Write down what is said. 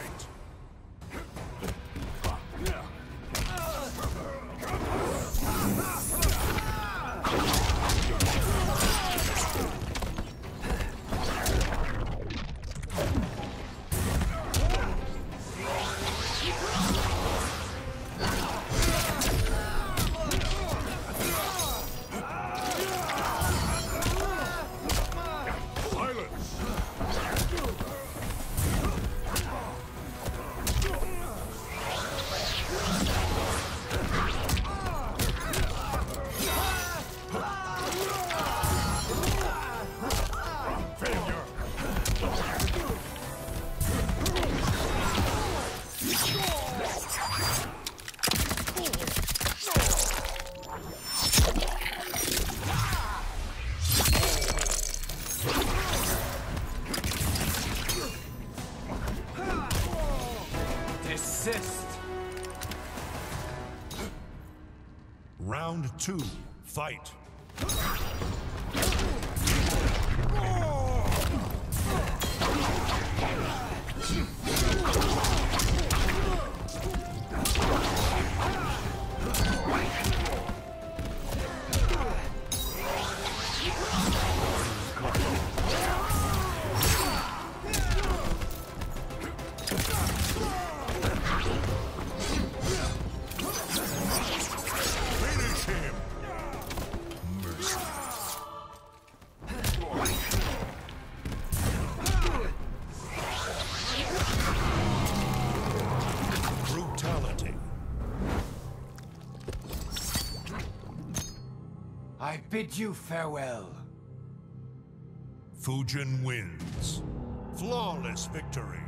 Fight! Round two, fight! Brutality. I bid you farewell. Fujin wins. Flawless victory.